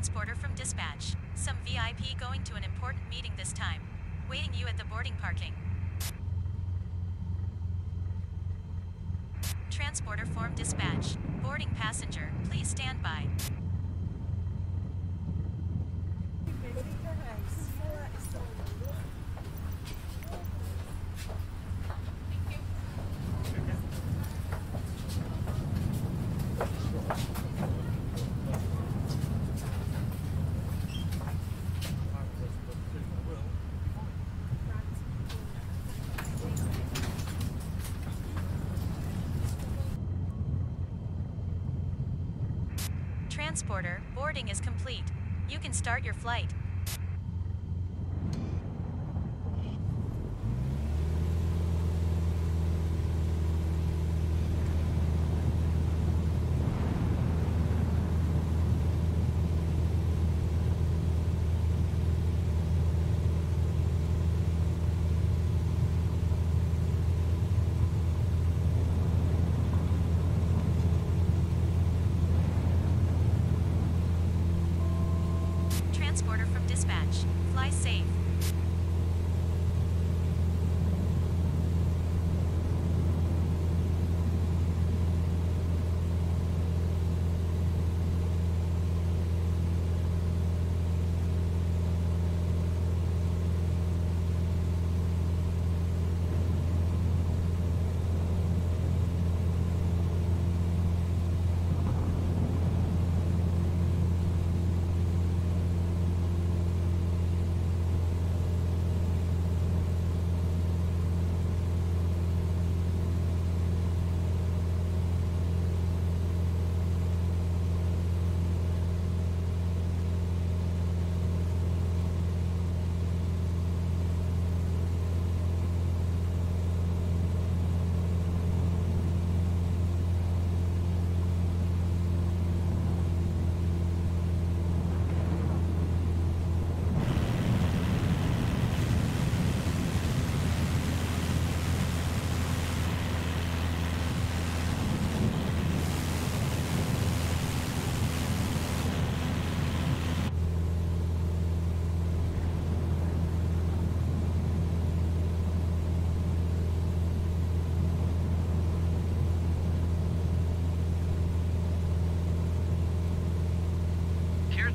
Transporter from dispatch. Some VIP going to an important meeting this time. Waiting you at the boarding parking. Transporter form dispatch. Boarding passenger, please stand by. Transporter, boarding is complete. You can start your flight. Transporter dispatch. Fly safe.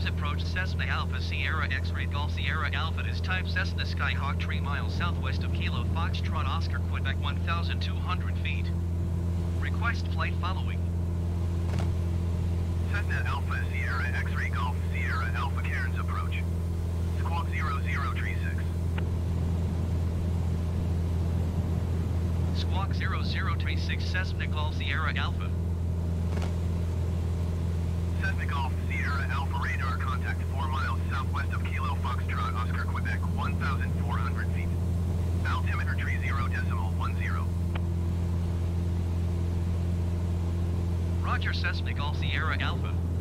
Cairns approach Cessna Alpha Sierra X-Ray Golf Sierra Alpha is type Cessna Skyhawk 3 miles southwest of Kilo Foxtrot Oscar Quebec 1,200 feet. Request flight following. Cessna Alpha Sierra X-Ray Golf Sierra Alpha Cairns approach. Squawk 0036. Squawk 0036 Cessna Golf Sierra Alpha. Cessna Golf Sierra Alpha radar contact 4 miles southwest of Kilo Foxtrot Oscar Quebec 1,400 feet. Altimeter tree 0 decimal 10. Roger Cessna Golf Sierra Alpha.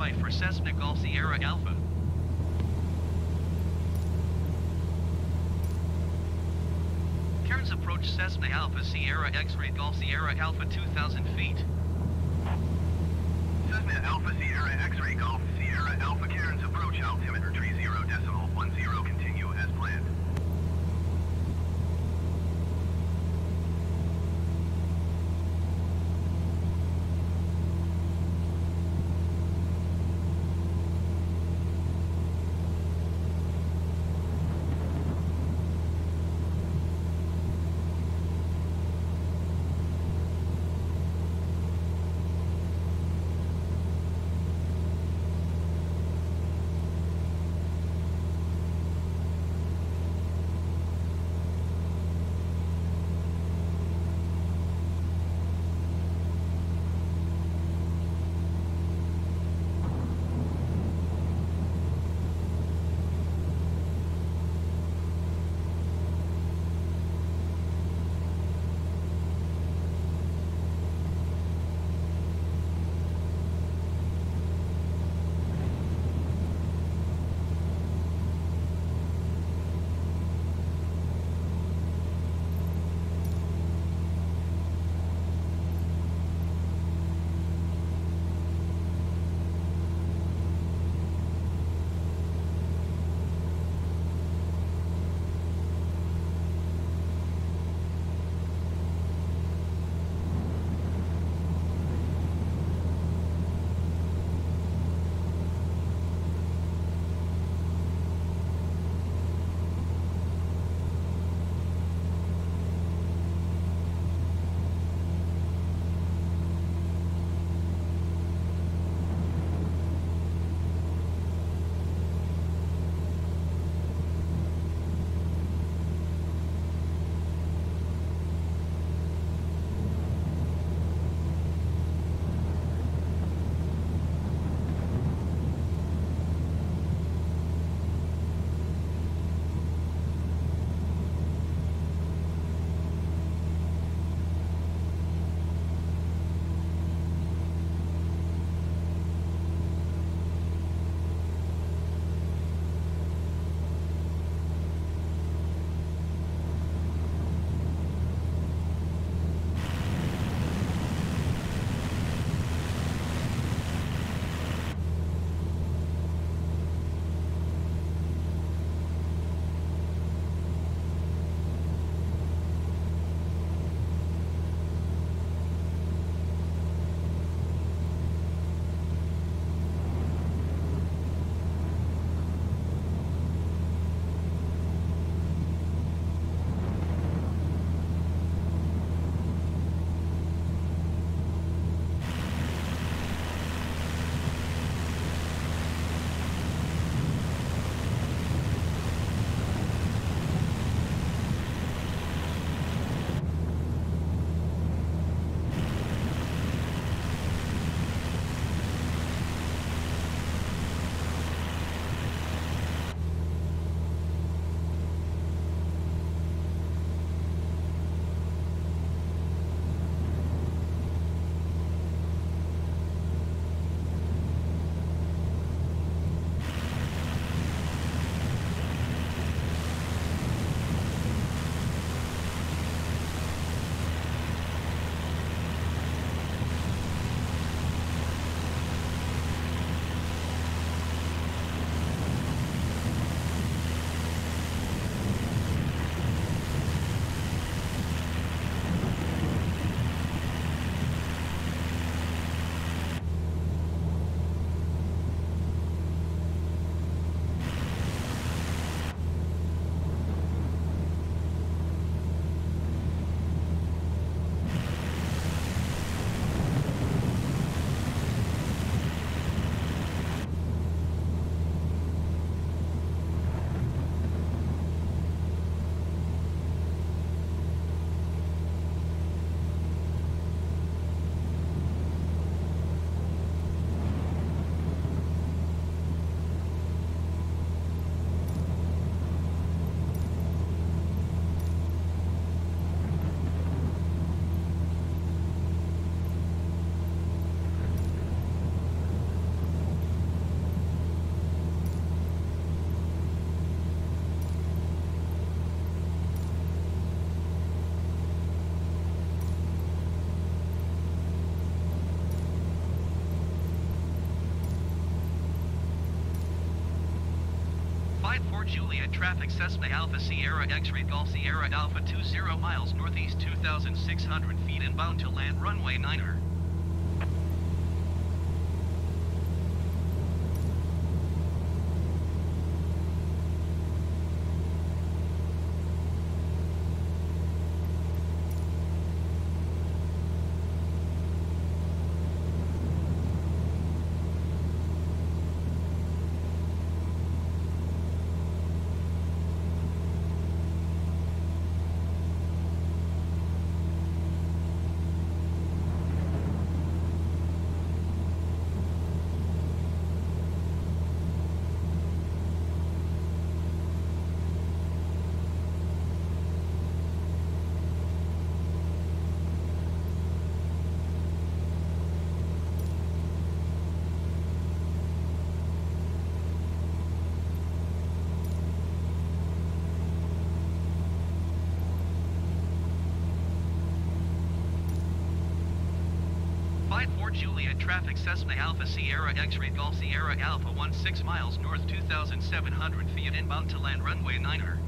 45 for Cessna Golf Sierra Alpha. Cairns approach Cessna Alpha Sierra X-ray Golf Sierra Alpha 2,000 feet. Juliet traffic Cessna Alpha Sierra X-ray Golf Sierra Alpha 20 miles northeast 2,600 feet inbound to land runway 9er. Five four Juliet traffic Cessna Alpha Sierra X-ray Golf Sierra Alpha 16 miles north 2,700 feet inbound to land runway 9er.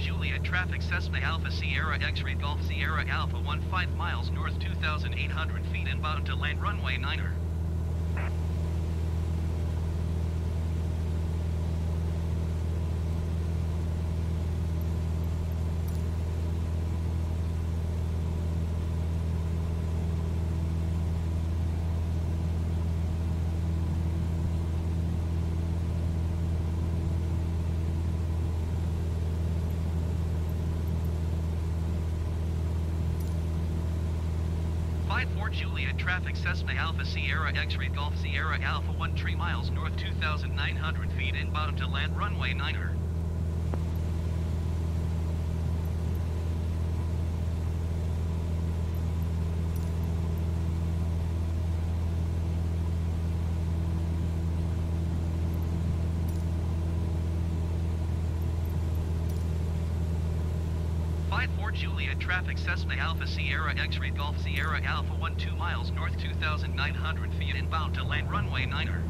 Juliet traffic Cessna Alpha Sierra X-ray Golf Sierra Alpha 15 miles north 2,800 feet inbound to land runway 9er. Five four Juliet traffic Cessna Alpha Sierra X-ray Golf Sierra Alpha 13 miles north 2,900 feet inbound to land runway 9er. Traffic Cessna Alpha Sierra X-ray Golf Sierra Alpha 12 miles north 2,900 feet inbound to land runway 9er.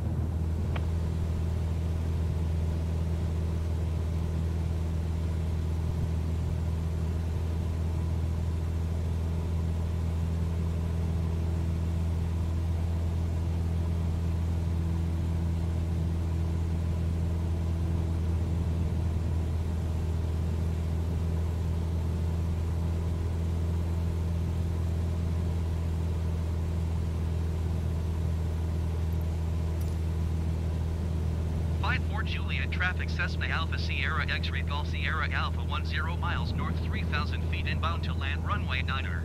Five four Juliet traffic Cessna Alpha Sierra X-ray Golf Sierra Alpha 10 miles north 3,000 feet inbound to land runway 9er.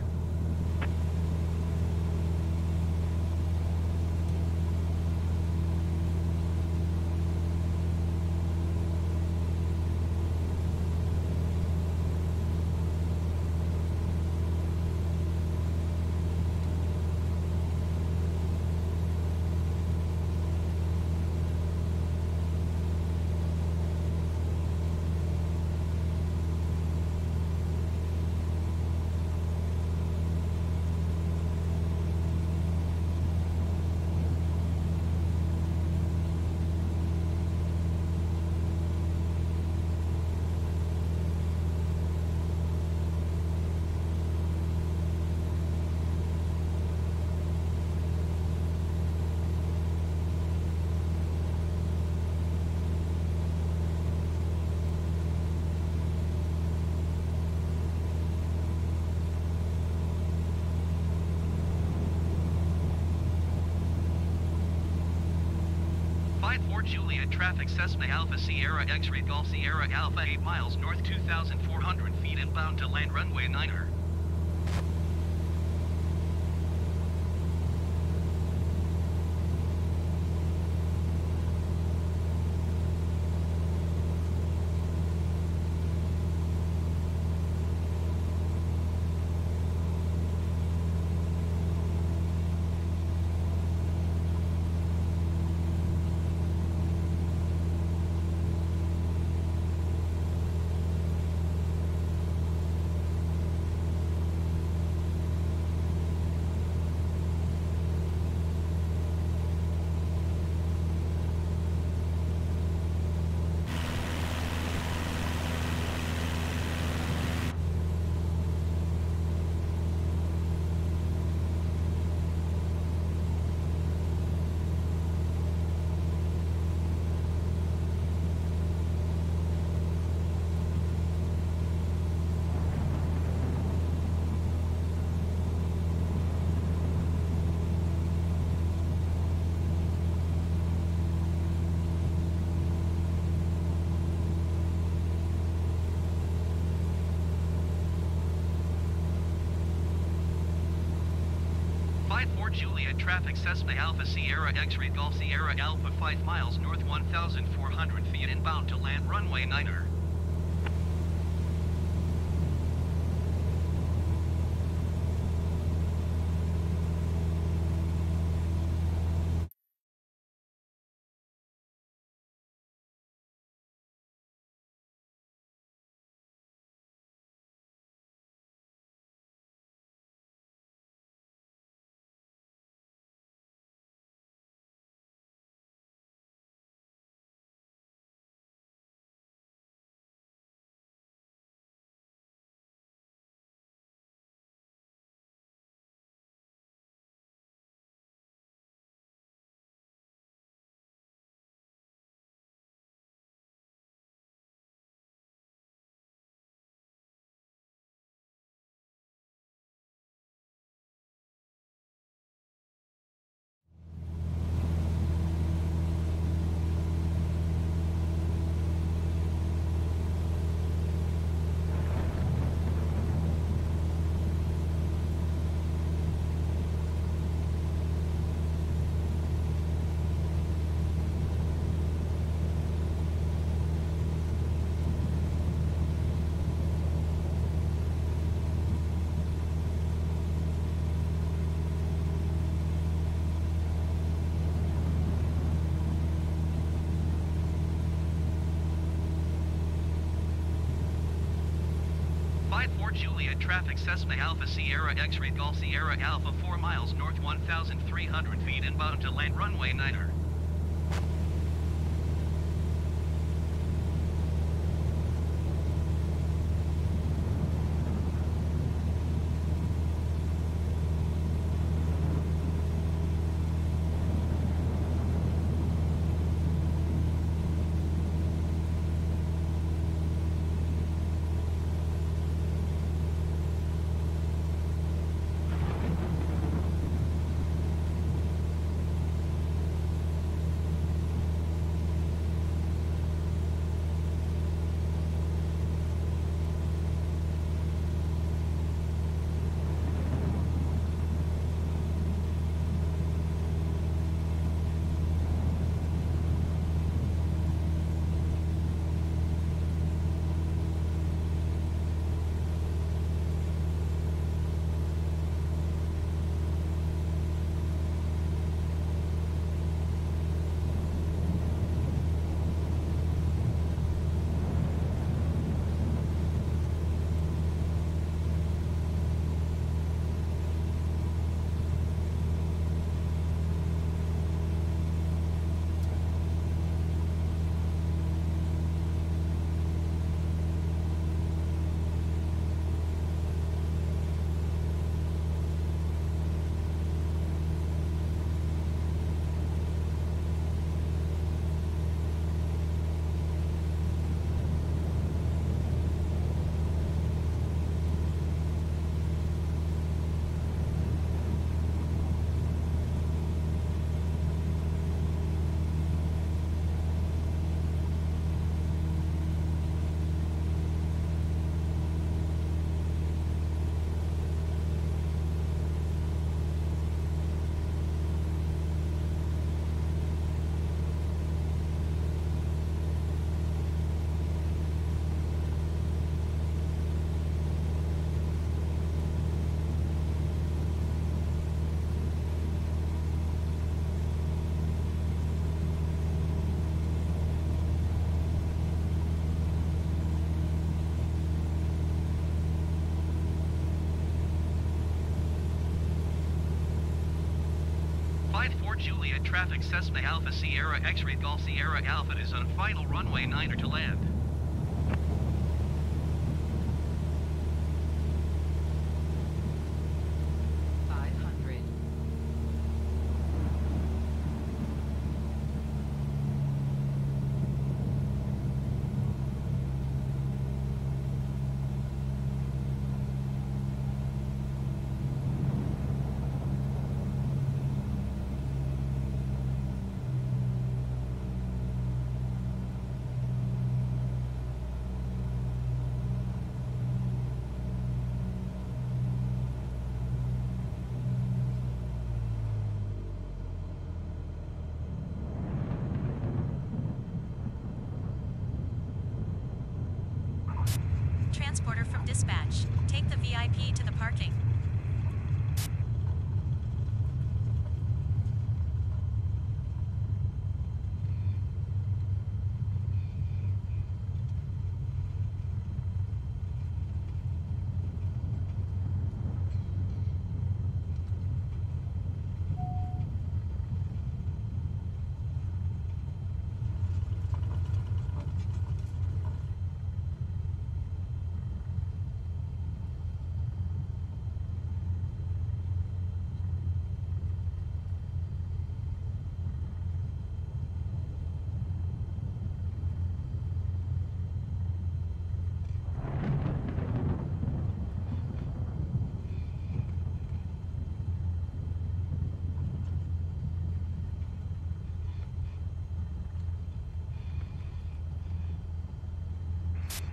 Five four Juliet traffic Cessna Alpha Sierra X-ray Golf Sierra Alpha 8 miles north 2,400 feet inbound to land runway 9er. Juliet traffic Cessna Alpha Sierra X-ray Golf Sierra Alpha 5 miles north 1,400 feet inbound to land runway 9er. Juliet traffic Cessna Alpha Sierra X-ray Golf Sierra Alpha 4 miles north 1,300 feet inbound to land runway 9er. Juliet traffic Cessna Alpha Sierra X-ray Golf Sierra Alpha is on final runway 9er to land.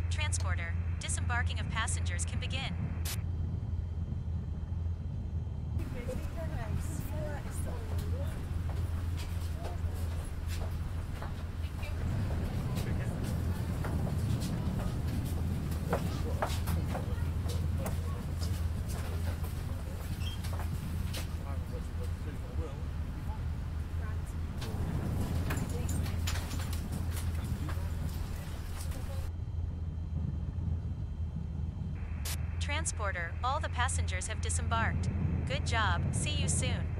Transporter, disembarking of passengers can begin. Transporter, all the passengers have disembarked. Good job, see you soon.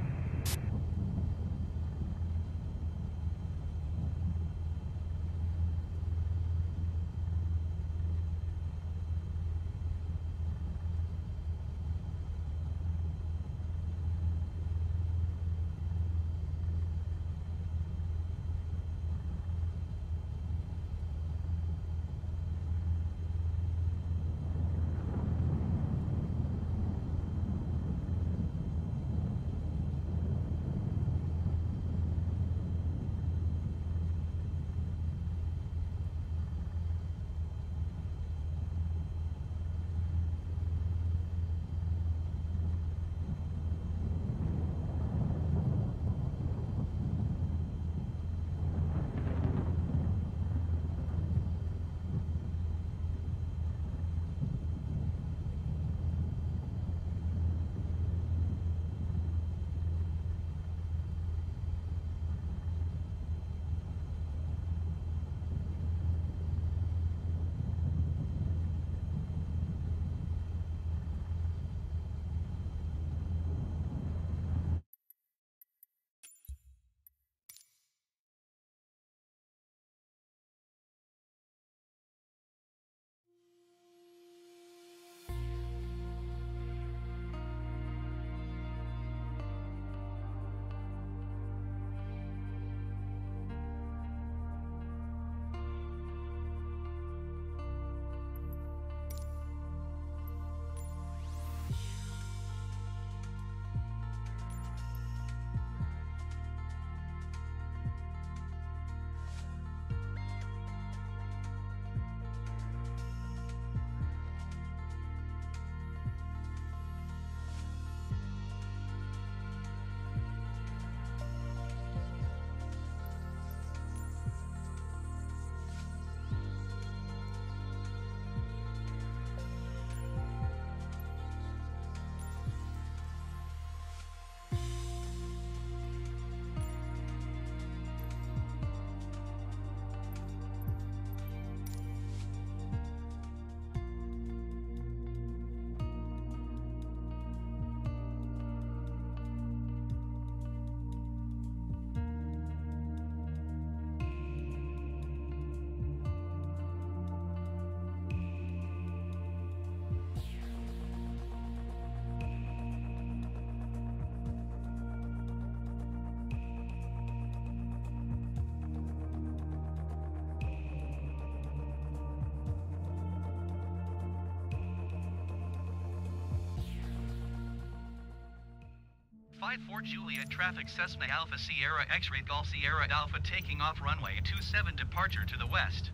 Five four Juliet traffic Cessna Alpha Sierra X-ray Golf Sierra Alpha taking off runway 27 departure to the west.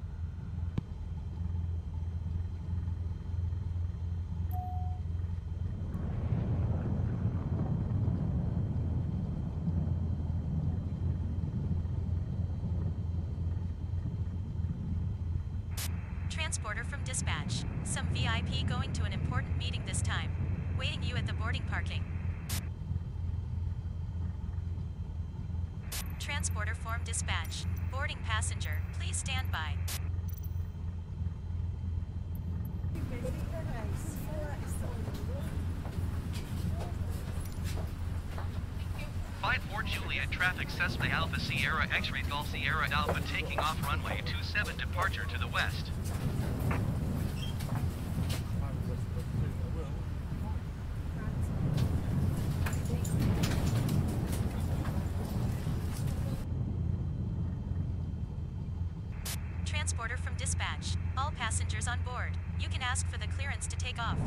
Transporter from dispatch. Some VIP going to an important meeting this time. Waiting you at the boarding parking. Transporter form dispatch. Boarding passenger, please stand by. Five four Juliet traffic Cessna Alpha Sierra X-ray Golf Sierra Alpha taking off runway 27 departure to the west. Transporter from dispatch. All passengers on board. You can ask for the clearance to take off.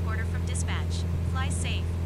Transporter from dispatch. Fly safe.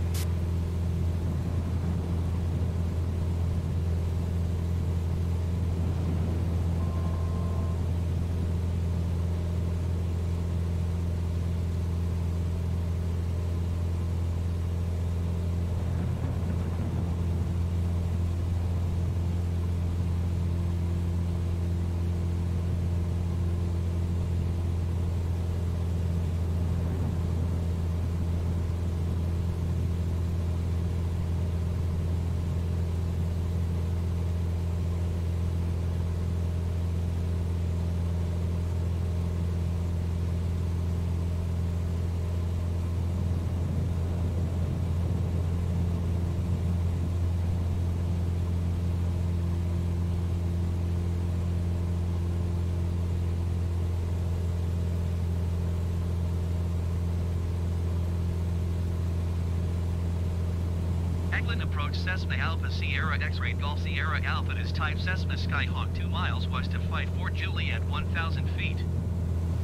Eglin approach Cessna Alpha Sierra X-ray Golf Sierra Alpha is type Cessna Skyhawk 2 miles west of Five 4 Juliet 1000 feet.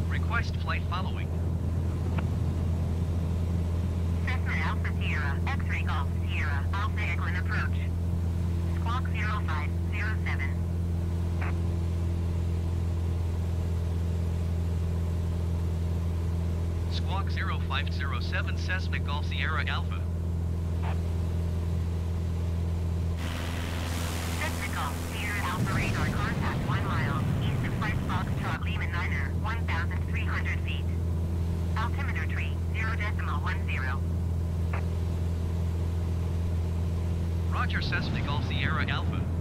Request flight following. Cessna Alpha Sierra, X-ray Golf Sierra, Alpha Eglin approach. Squawk 0507. Squawk 0507 Cessna Golf Sierra Alpha. Cessna Golf Sierra Alpha radar contact 1 mile east of Flight Foxtrot Lehman Niner, 1,300 feet. Altimeter tree 0 decimal 10. Roger Cessna Golf Sierra Alpha.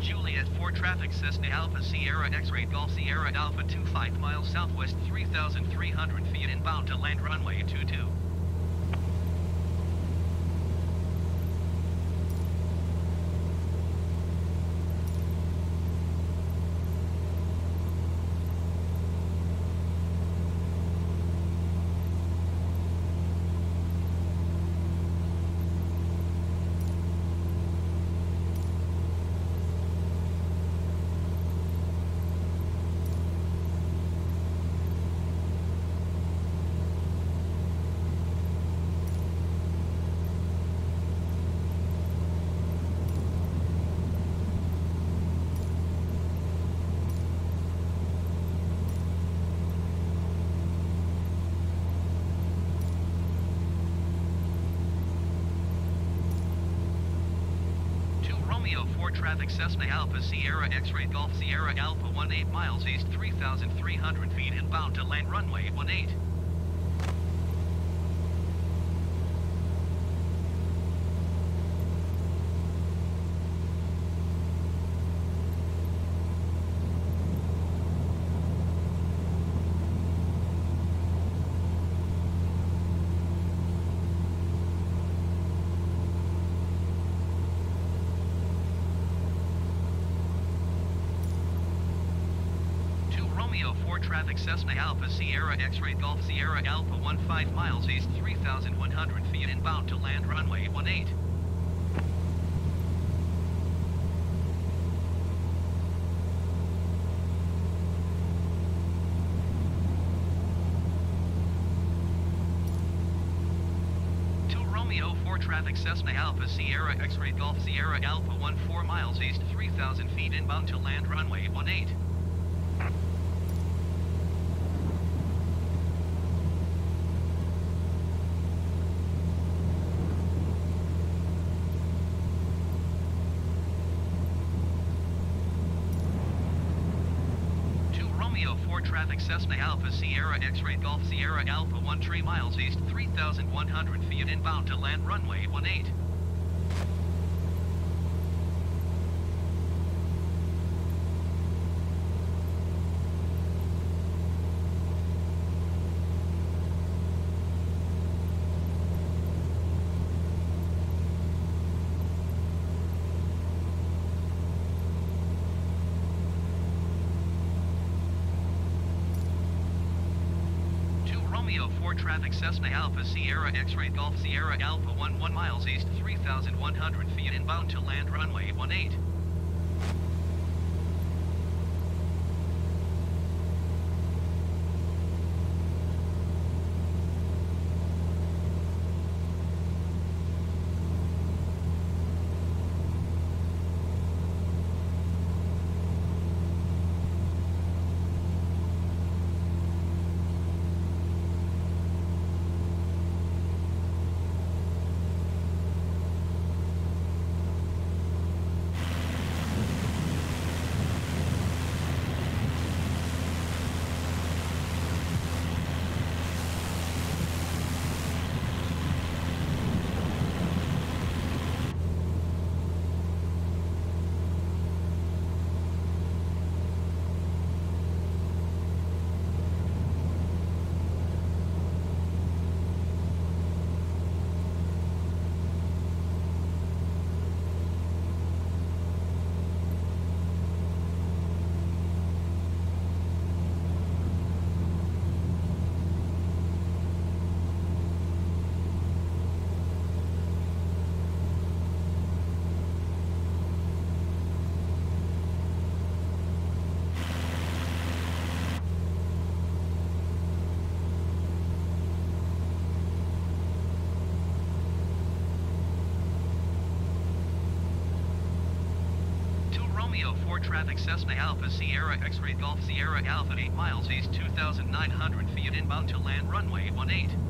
Juliet 4 traffic Cessna Alpha Sierra X-ray Golf Sierra Alpha 25 miles southwest 3,300 feet inbound to land runway 22. Two Romeo 4 traffic Cessna Alpha Sierra X-ray Golf Sierra Alpha 18 miles east 3,300 feet inbound to land runway 18. Two Romeo 4 traffic Cessna Alpha Sierra X-ray Golf Sierra Alpha 15 miles east 3,100 feet inbound to land runway 18. Two Romeo 4 traffic Cessna Alpha Sierra X-ray Golf Sierra Alpha 14 miles east 3,000 feet inbound to land runway 18. Two Romeo 4 Cessna Alpha Sierra X-ray Golf Sierra Alpha 13 miles east 3,100 feet inbound to land runway 18. Two Romeo 4 traffic Cessna Alpha Sierra X-ray Golf Sierra Alpha 11 miles east 3,100 feet inbound to land runway 18. Romeo 4 traffic Cessna Alpha Sierra X-ray Golf Sierra Alpha 8 miles east 2,900 feet inbound to land runway 18.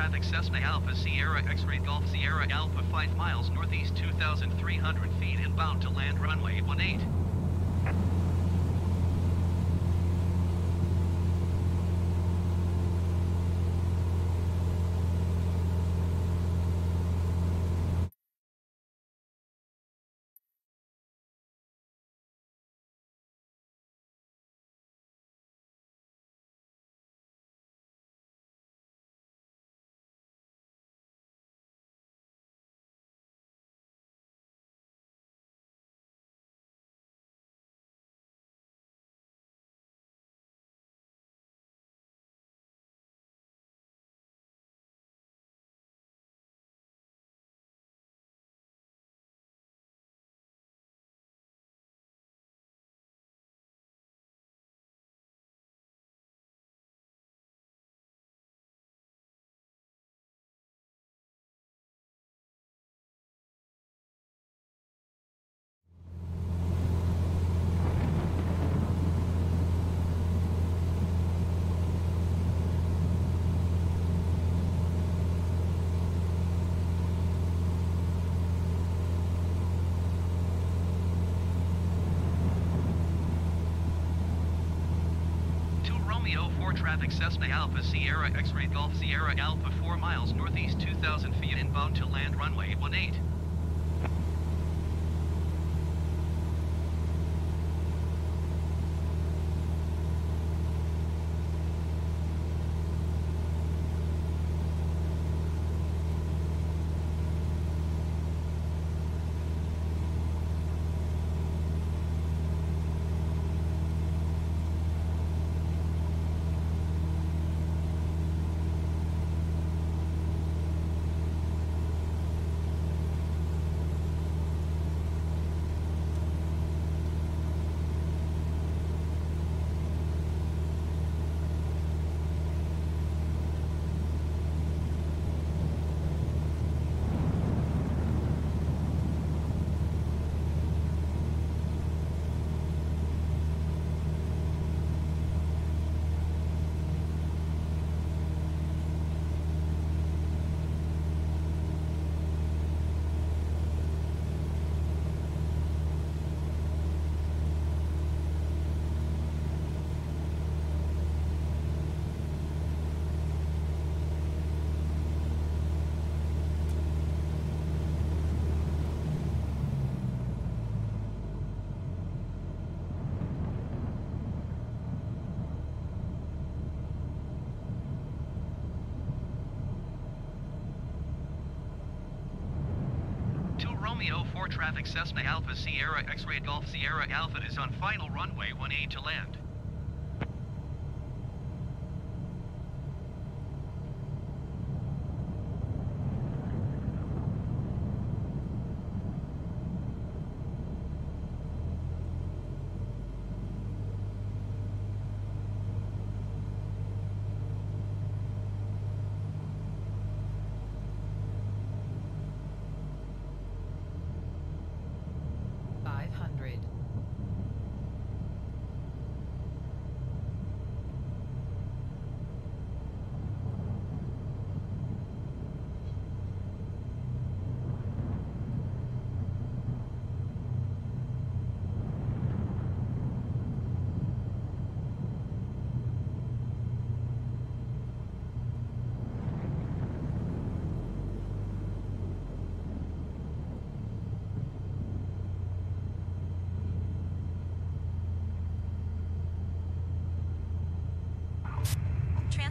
Traffic Cessna Alpha Sierra X-ray Golf Sierra Alpha 5 miles northeast 2,300 feet inbound to land runway 18. Two 4 traffic Cessna Alpha Sierra X-ray Golf Sierra Alpha 4 miles northeast 2,000 feet inbound to land runway 18. Two Romeo 4 traffic Cessna Alpha Sierra X-ray Golf Sierra Alpha is on final runway 18 to land.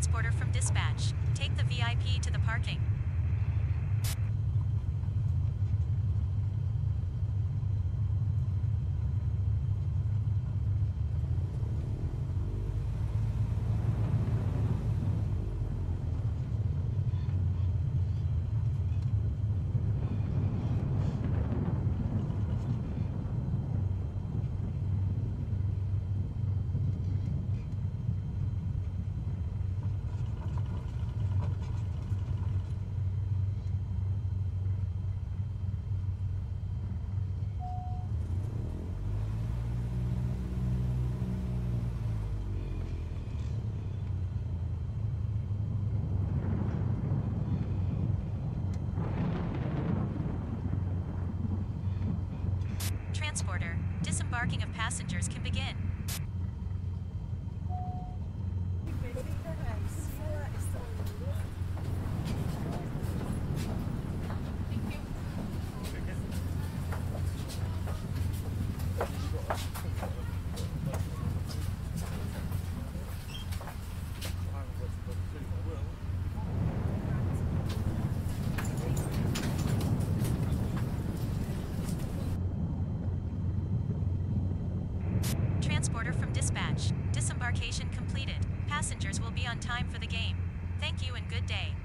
Transporter from dispatch. Take the VIP to the parking. Will be on time for the game. Thank you and good day.